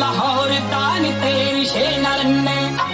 लहोरितानि ते विषे नरन्